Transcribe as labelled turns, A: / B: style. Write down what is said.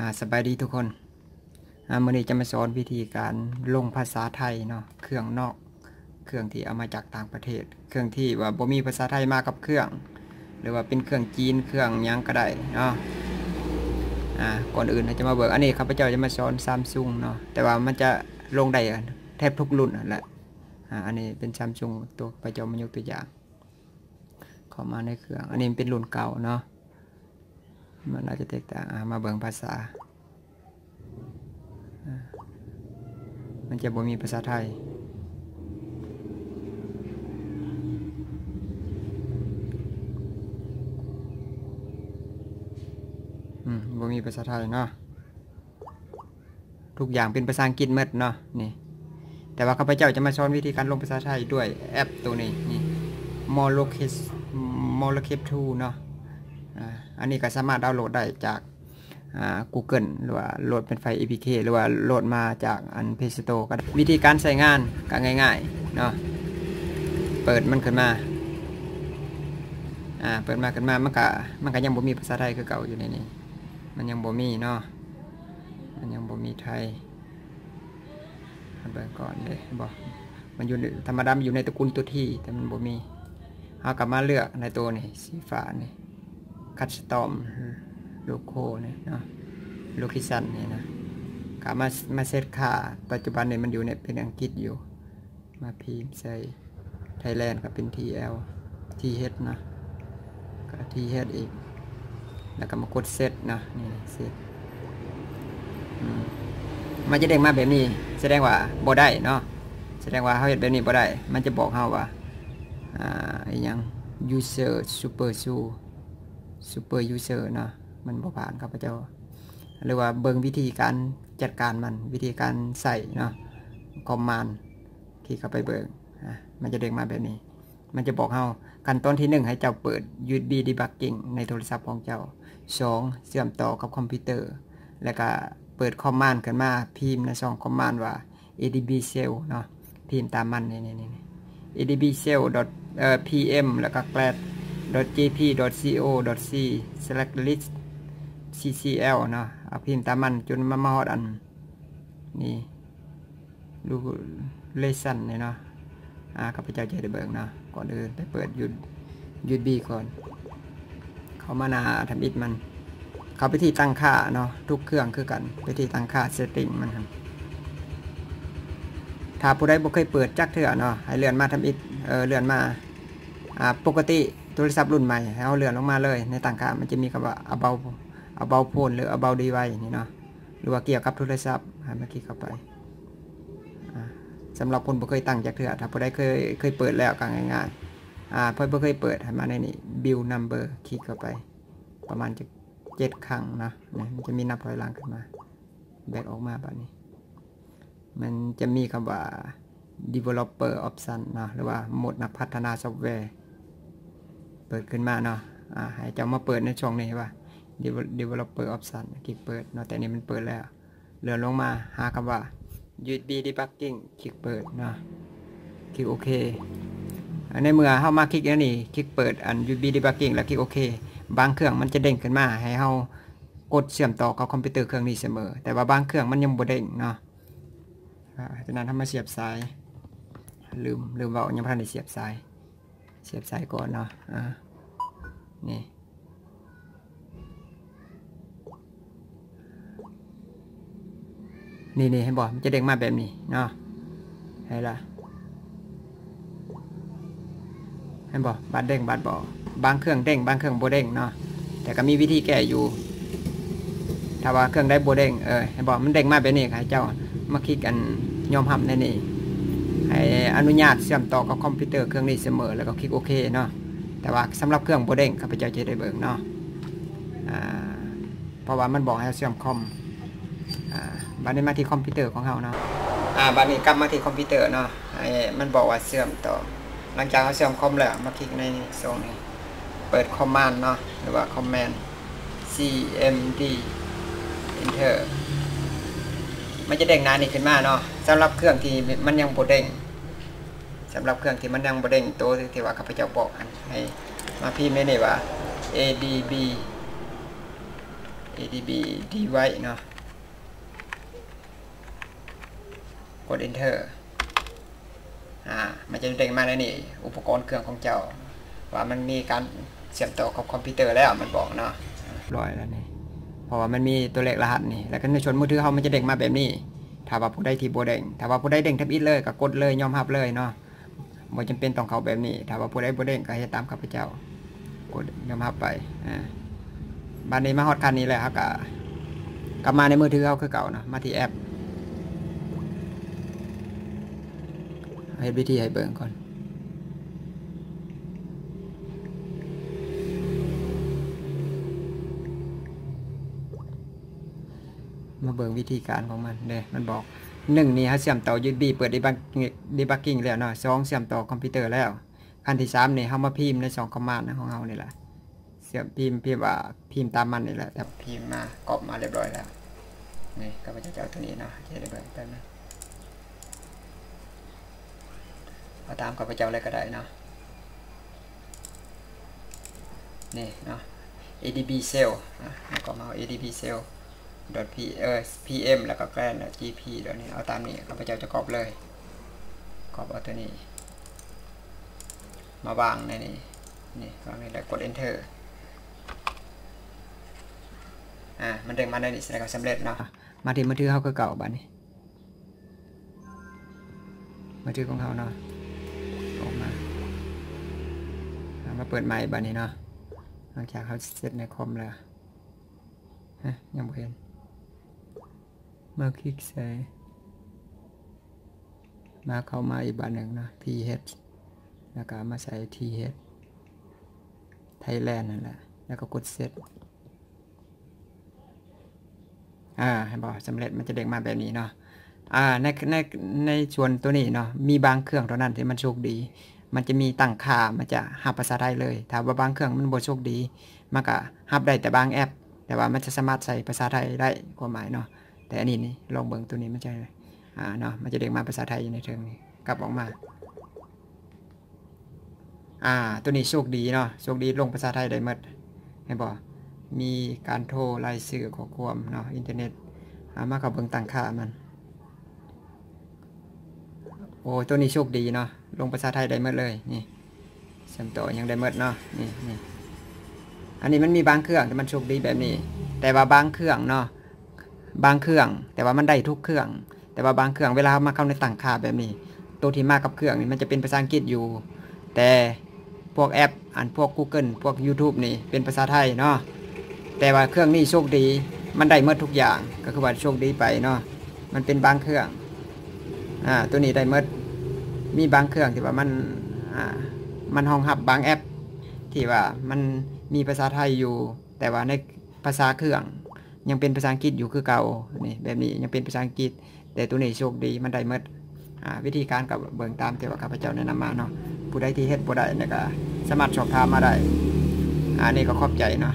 A: ่าสบายดีทุกคนอ่ามื่อนี้จะมาสอนวิธีการลงภาษาไทยเนาะเครื่องนอก เครื่องที่เอามาจากต่างประเทศ เครื่องที่ว่าบ่มีภาษาไทยมากับเครื่อง หรือว่าเป็นเครื่องจีนเครื่องยังก็ได้เนาะอ่าก่อนอื่นเราจะมาเบิกอันนี้ข้าพเจ้าจะมาสอนซัมซุงเนาะแต่ว่ามันจะลงได้แทบทุกรุ่นนั่นแหละอ่าอันนี้เป็นซัมซุงตัวข้าพเจ้ามายกตัวอย่างเข้ามาในเครื่อง อันนี้เป็นรุ่นเก่าเนาะ มันอาจจะแตกต่างมาเบิ่งภาษา มันจะบ่มีภาษาไทย อืมบ่มีภาษาไทยเนาะ ทุกอย่างเป็นภาษาอังกฤษหมดเนาะ นี่ แต่ว่าข้าพเจ้าจะมาสอนวิธีการลงภาษาไทยด้วยแอปตัวนี้ นี่ m o l o c a p m o l o c a p 2เนาะ อันนี้ก็สามารถดาวน์โหลดได้จากอ่า Google หรือว่าโหลดเป็นไฟล์ APK หรือว่าโหลดมาจากอัน Play Store ก็ได้วิธีการใช้งานก็ง่ายๆเนาะเปิดมันขึ้นมาอ่าเปิดมาขึ้นมามันก็มันก็ยังบ่มีภาษาไทยคือเก่าอยู่ในนี้มันยังบ่มีเนาะมันยังบ่มีไทยเอาเบิ่งก่อนเด้บอกมันอยู่ในธรรมดามันอยู่ในตระกูลตัวที่แต่มันบ่มีเอากลับมาเลือกในตัวนี้สีฟ้านี่ คัสตอมโลโก้เนี่ยเนาะโลคิสันเนี่ยนะกามามาเซตค่าปัจจุบันเนี่ยมันอยู่ในเป็นอังกฤษอยู่ มาพิมพ์ใส่ไทยแลนด์ก็เป็น TL TH นะก็ TH อีก แล้วก็มากดเซตนะนี่เซตมันจะเด้งมาแบบนี้ แสดงว่าบ่ได้เนาะแสดงว่าเขาเห็นแบบนี้บ่ได้ มันจะบอกเขาว่าอ่าอหยัง user super su ซูเปอร์ยูเซอร์นะมันบ่ผ่านครับพระเจ้า หรือว่าเบิงวิธีการจัดการมันวิธีการใส่เนาะคอมมานที่เข้าไปเบิงอะมันจะเด้งมาแบบนี้ มันจะบอกเฮาขั้นตอนที่ 1 ให้เจ้าเปิด USB debugging ในโทรศัพท์ของเจ้า 2. เชื่อมต่อกับคอมพิวเตอร์ แล้วก็เปิดคอมมานด์ขึ้นมาพิมพ์ในช่องคอมมานด์ว่า adb cell เนาะพิมพ์ตามมันนี่นี่ adb cell pm แล้วก็ glad .jp.co.c select list ccl เนาะเอาพิมพ์ตามมันจนมามาฮอดอัน นี่ดูเลสันเนี่ยเนาะอ่าข้าพเจ้าจได้เบิกเนาะก่อนอื่นไปเปิดหยุดหยุดบีก่อน เขามานาทำอิดมัน เขาไปที่ตั้งค่าเนาะทุกเครื่องคือกัน ไปที่ตั้งค่าเซตติ้งมันครับถ้าผู้ใดบ่เคยเปิดจักเถื่อเนาะให้เลื่อนมาทำอิดเออเลื่อนมา ปกติโทรศัพท์รุ่นใหม่ให้เอาเลื่อนลงมาเลย ในต่างค่ามันจะมีคำว่า about about phone หรือ about device นี่เนาะหรือว่าเกี่ยวกับโทรศัพท์ให้มาคลิกเข้าไปสำหรับคนบ่เคยตั้งจากเถื่อถ้าผู้ใดเคยเคยเปิดแล้วก็ง่ายๆอ่าเพิ่นบ่เคยเปิดให้มาในนี้ build number คลิกเข้าไป ประมาณจะเจ็ดครั้งนะมันจะมีนับถอยหลังขึ้นมา แบกออกมาแบบนี้ มันจะมีคำว่า developer option นะหรือว่าโหมดนักพัฒนาซอฟต์แวร์ เปิดขึ้นมาเนาะอ่าให้เจ้ามาเปิดในช่องนี้ว่า developer option คลิกเปิดเนาะแต่นี้มันเปิดแล้วเลื่อนลงมาหาคำว่า USB debugging คลิกเปิดเนาะคลิกโอเคในเมื่อเข้ามาคลิกแล้วนี่คลิกเปิดอัน USB debugging แล้วคลิกโอเคบางเครื่องมันจะเด้งขึ้นมาให้เฮากดเชื่อมต่อกับคอมพิวเตอร์เครื่องนี้เสมอ แต่ว่าบางเครื่องมันยังบ่เด้งเนาะฉะนั้นถ้ามาเสียบสายลืมลืมว่ายังพันได้เสียบสาย เสียบสายก่อนเนาะอ่านี่นี่นี่ให้บอกมันจะเด้งมาแบบนี้เนาะให้ละให้บอกบัดเด้งบัดบอกบางเครื่องเด้งบางเครื่องโบเด้งเนาะแต่ก็มีวิธีแก้อยู่ ถ้าว่าเครื่องได้โบเด้งเออให้บอกมันเด้งมาแบบนี้ค่ะเจ้ามาคลิกกันยอมรับในนี่ ให้อนุญาตเชื่อมต่อกับคอมพิวเตอร์เครื่องนี้เสมอแล้วก็คลิกโอเคเนาะแต่ว่าสำหรับเครื่องโบเด้งข้าพเจ้าจะได้เบิกเนาะเพราะว่ามันบอกให้เชื่อมคอมบัดนี้มาที่คอมพิวเตอร์ของเราเนาะบัดนี้กลับมาที่คอมพิวเตอร์เนาะไอ้มันบอกว่าเชื่อมต่อ หลังจากเราเชื่อมคอมแล้วมาคลิกในโซนนี้เปิดคอมมานด์เนาะหรือว่าคอมแมนด์ cmd enter มันจะเด้งหน้านี้ขึ้นมาเนาะสำหรับเครื่องที่มันยังบ่เด้งสำหรับเครื่องที่มันยังบ่เด้งตัวที่ว่าข้าพเจ้าบอกให้มาพิมพ์ในนี่ว่า adb ADB ดีไว้เนาะกด enter อ่า มันจะเด้งมาในนี่ อุปกรณ์เครื่องของเจ้า ว่ามันมีการเสียบต่อกับคอมพิวเตอร์แล้วมันบอกเนาะร้อยแล้วนี่ เพราะว่ามันมีตัวเลขรหัสนี่ แล้วก็ในชนมือถือเขามันจะเด้งมาแบบนี้ ถ้าว่าผู้ใดที่บ่เด้งถ้าว่าผู้ใดเด้งทับอิดเลยก็กดเลยยอมรับเลยเนาะบ่จำเป็นต้องเขาแบบนี้ ถ้าว่าผู้ใดบ่เด้งก็ให้ตามข้าพเจ้ากดยอมรับไปอ่าบันี้มาฮอดคันนี้แล้วครับก็กลับมาในมือถือเขาคือเก่าเนาะมาที่แอปเฮ็ดวิธีให้เบิ่งก่อน มาเบิ่งวิธีการของมันเด้มันบอกหนึ่งนี่ฮะเชื่อมต่อ USB เปิด debug debugging แล้วเนาะสองเชื่อมต่อคอมพิวเตอร์แล้วขั้นที่สามนี่เฮามาพิมพ์ในช่อง command ของเฮานี่แหละเชื่อมพิมพ์พิมพ์ว่าพิมพ์ตามมันนี่แหละแต่พิมพ์มากรอบมาเรียบร้อยแล้วนี่ก็จะเอาตัวนี้เนาะจะได้เบิ่งแป๊บนึงเอาตามข้าพเจ้าเลยก็ได้เนาะนี่เนาะ adb shell อะก็มา adb cell p เออ pm แล้วก็แกลน gp เดี๋ยวนี้เอาตามนี้ข้าพเจ้าจะกรอบเลยกรอบเอาตัวนี้ มาวางในนี้นี่วางนี่แล้วกด enter อ่ามันเด้งมาในนี้แสดงว่าสำเร็จเนาะมาที่มือถือเขาก็เก่าบ้านี้มือถือของเขาเนาะออกมาเอามาเปิดใหม่บัดนี้เนาะหลังจากเขาเสร็จในคอมแล้ว ฮะยังไม่เห็น มาคลิกใส่มาเข้ามาอีกบันหนึ่งนะ th แล้วก็มาใส่ th Thailand นั่นแหละ แล้วก็กดเซตอ่าให้บอกสำเร็จมันจะเด้งมาแบบนี้เนาะอ่าในในในส่วนตัวนี้เนาะมีบางเครื่องเท่านั้นที่มันโชคดี มันจะมีตั้งค่ามันจะหับภาษาไทยเลยถ้าว่าบางเครื่องมันบ่โชคดี มันก็หับได้แต่บางแอป แต่ว่ามันจะสามารถใส่ภาษาไทยได้ความหมายเนาะ แต่อันนี้นี่ลองเบิ่งตัวนี้มันจะอ่าเนาะมันจะเด้งมาภาษาไทยอยู่ในเทิงนี้กลับออกมา อ่า ตัวนี้โชคดีเนาะโชคดีลงภาษาไทยได้หมดให้บอกมีการโทรรายสื่อข้อความเนาะอินเทอร์เน็ตามากับเบิ่งตั้งค่ามัน โอ้ตัวนี้โชคดีเนาะลงภาษาไทยได้หมดเลยนี่เสียมต่อยังได้หมดเนาะนี่นี่อันนี้มันมีบางเครื่องที่มันโชคดีแบบนี้ แต่ว่าบางเครื่องเนาะ บางเครื่อง แต่ว่ามันได้ทุกเครื่อง แต่ว่าบางเครื่องเวลามาเข้าในต่างค่าแบบนี้ ตัวที่มากับเครื่องนี่มันจะเป็นภาษาอังกฤษอยู่ แต่พวกแอปอันพวก Google พวก YouTube นี่เป็นภาษาไทยเนาะแต่ว่าเครื่องนี้โชคดี มันได้หมดทุกอย่างก็คือว่าโชคดีไปเนาะมันเป็นบางเครื่องอ่าตัวนี้ได้หมดมีบางเครื่องที่ว่ามันอ่ามันห้องรับบางแอป ที่ว่ามันมีภาษาไทยอยู่ แต่ว่าในภาษาเครื่อง ยังเป็นภาษาอังกฤษอยู่คือเก่านี่แบบนี้ยังเป็นภาษาอังกฤษ แต่ตัวนี้โชคดีมันได้เมดวิธีการกับเบิ่งตามที่ว่าข้าพเจ้าแนะนำมาเนาะผู้ใดที่เฮ็ดบ่ได้นี่ก็สามารถสอบถามมาได้อันนี้ก็ขอบใจเนาะ